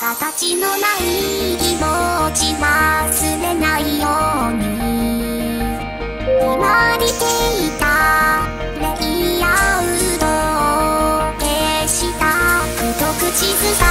形のない気持ち忘れないように。今りていたレイアウト消した。太口ずさ